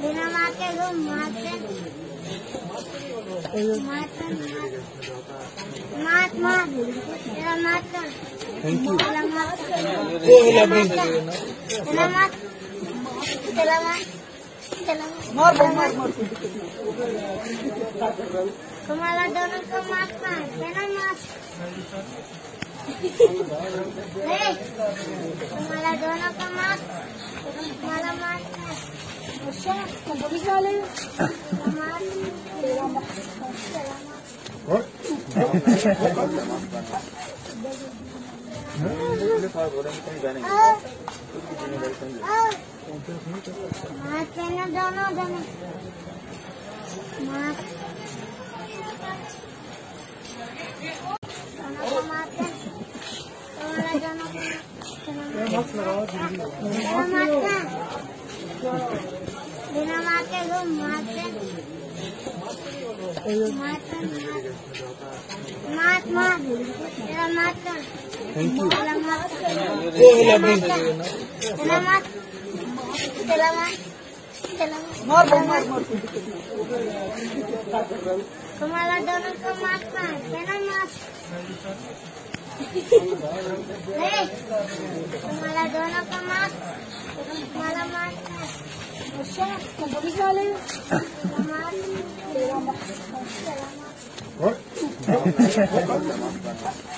बिना मारते घूम मारते मात मात तेरा मात कर तेरा मात तेरा मात Kepala donat kemakan, kena mas. Hei, kepala donat kemak, kepala makan. Usah, kembali kali. Kemas, बिना मारते हैं बिना मार के वो मारते हैं मारते हैं मार मार Mata. Thank you. Selamat. Oh, iya, Selamat. Selamat. Selamat. More, more, more. Kemala donor ke mata. Selamat. Hei, kemala donor ke. Kemala mata. Usah, kembali kali. Selamat. Selamat. Selamat.